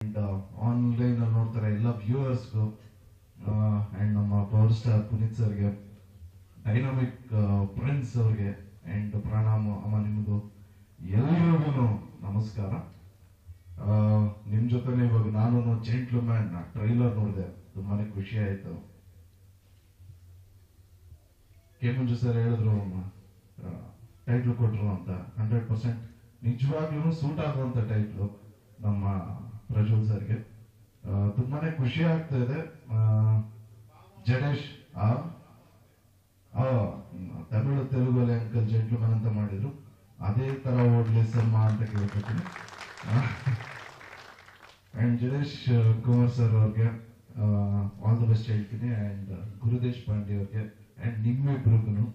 Online ಅಲ್ಲಿ ನೋಡ್ತಾರೆ ಎಲ್ಲ ವ್ಯೂವರ್ಸ್ಗೂ ಅಂಡ್ ನಮ್ಮ ಪವರ್ ಸ್ಟಾರ್ ಪುನೀತ್ ಸರ್ಗೆ ಡೈನಾಮಿಕ್ ಫ್ರೆಂಡ್ಸ್ ಅವ್ರಿಗೆ ಅಂಡ್ ಪ್ರಣಾಮ ಅಮ್ಮ ನಿಮಗೂ ಎಲ್ರಿಗೂ ನಮಸ್ಕಾರ. ಆ, ನಿಮ್ ಜೊತೆನೆ ಇವಾಗ ನಾನು ಜೆಂಟ್ಲು ಮ್ಯಾನ್ ಟ್ರೈಲರ್ ನೋಡಿದೆ. ತುಂಬಾನೇ ಖುಷಿ ಆಯ್ತು. ಕೆ ಸರ್ ಹೇಳಿದ್ರು ಟೈಟ್ಲ್ ಕೊಟ್ರು ಅಂತ. ಹಂಡ್ರೆಡ್ ಪರ್ಸೆಂಟ್ ನಿಜವಾಗ್ಲೂ ಸೂಟ್ ಆಗುವಂತ ಟೈಟ್ಲು ನಮ್ಮ ಪ್ರಜ್ವಲ್ ಸರ್ಗೆ ತುಂಬಾನೇ ಖುಷಿ ಆಗ್ತಾ ಇದೆ. ಜಡೇಶ್ ಆ ತಮಿಳು ತೆಲುಗಲ್ಲಿ ಅಂಕಲ್ ಜೆಂಟ್ಲ್ಮನ್ ಅಂತ ಮಾಡಿದ್ರು. ಅದೇ ತರ ಓಡ್ಲಿ ಸಿನಿಮಾ ಅಂತ ಕೇಳ್ಕೊತೀನಿ. ಅಂಡ್ ಜಡೇಶ್ ಕುಮಾರ್ ಸರ್ ಅವ್ರಿಗೆ ಆಲ್ ದ ಬೆಸ್ಟ್ ಹೇಳ್ತೀನಿ. ಅಂಡ್ ಗುರುದೇಶ್ ಪಾಂಡೆ ಅವ್ರಿಗೆ ಅಂಡ್ ನಿಮ್ಮಿಬ್ರಿಗೂ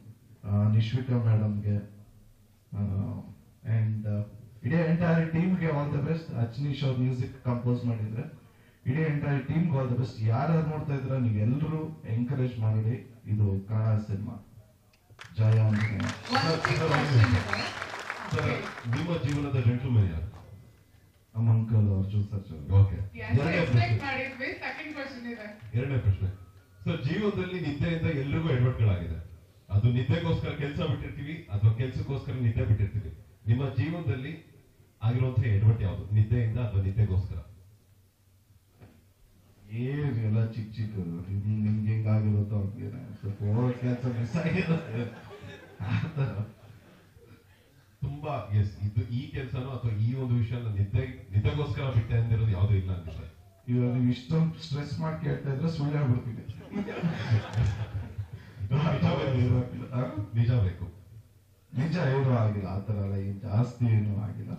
ನಿಶ್ವಿಕಾ ಮೇಡಮ್ಗೆ ಅಂಡ್ ಇಡೀ entire all the best Ajneesh ಅವ್ರ ಮ್ಯೂಸಿಕ್ ಕಂಪೋಸ್ ಮಾಡಿದ್ರೆ ಇಡೀ entire team all the best ಯಾರು ನೋಡ್ತಾ ಇದ್ರ ನೀವು ಎಲ್ಲರೂ ಎಂಕರೇಜ್ ಮಾಡಿ ಇದು ಕನ್ನಡ ಸಿನಿಮಾ ಜಯ ನಿಮ್ಮ ಜೀವನದ ಜೆಂಟಲ್ಮನ್ ಯಾರು? ನಮ್ಮ ಅಂಕಲ್ ಅರ್ಜುನ್ ಸರ್ ಓಕೆ ಎರಡನೇ ಪ್ರಶ್ನೆ. ಸರ್ ಜೀವನದಲ್ಲಿ ನಿದ್ದೆಯಿಂದ ಎಲ್ರಿಗೂ ಎಡವಟ್ಗಳಾಗಿದೆ ಅದು ನಿದ್ದೆಗೋಸ್ಕರ ಕೆಲಸ ಬಿಟ್ಟಿರ್ತೀವಿ ಅಥವಾ ಕೆಲಸಕ್ಕೋಸ್ಕರ ನಿದ್ದೆ ಬಿಟ್ಟಿರ್ತೀವಿ. ನಿಮ್ಮ ಜೀವನದಲ್ಲಿ ಆಗಿರುವಂತಹ ಎಡವಟ್ಟು ಯಾವುದು? ನಿದ್ದೆಯಿಂದ ಅಥವಾ ನಿದ್ದೆಗೋಸ್ಕರ? ಏನಿಲ್ಲ ಚಿಕ್ಕ ಚಿಕ್ಕ ನಿಮ್ ನಿಮ್ಗೆ ಹೆಂಗಾಗಿರುತ್ತೋ ಸ್ವಲ್ಪ ಕೆಲಸ ಮಿಸ್ ಆಗಿರುತ್ತೆ. ತುಂಬಾ ಎಸ್ ಇದು ಈ ಕೆಲಸನೋ ಅಥವಾ ಈ ಒಂದು ವಿಷಯ ನಿದ್ದೆ ನಿದ್ದೆಗೋಸ್ಕರ ಬಿಟ್ಟೆ ಅಂದಿರೋದು ಯಾವ್ದು ಇಲ್ಲ ಅನ್ಸುತ್ತೆ. ಇವಾಗ ನೀವು ಇಷ್ಟೊಂದು ಸ್ಟ್ರೆಸ್ ಮಾಡಿ ಕೇಳ್ತಾ ಇದ್ರೆ ಸುಳ್ಳು ಆಗ್ಬಿಡ್ತೀನಿ ನಿಜ ಬೇಕು. ನಿಜ ಬೇಕು. ನಿಜ ಏನೂ ಆಗಿಲ್ಲ. ಆ ಥರ ಎಲ್ಲ ಜಾಸ್ತಿ ಏನೂ ಆಗಿಲ್ಲ.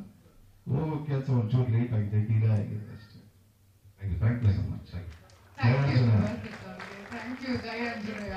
ಹೋಗೋ ಕೆಲಸ ಒಂಚೂರು ಲೇಟ್ ಆಗಿದೆ ಡಿಲೇ ಆಗಿದೆ ಅಷ್ಟೇ thank you Thank you so much. Thank you thank you Jaya Anjaneya. Thank you Jaya Anjaneya